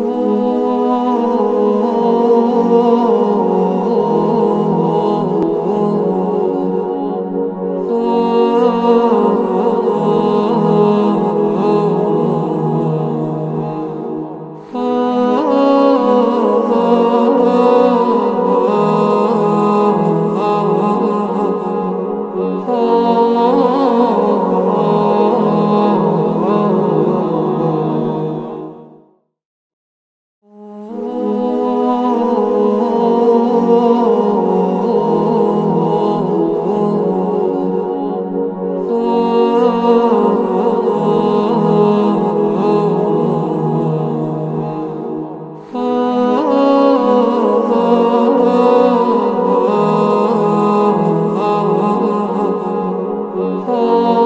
Oh. Oh.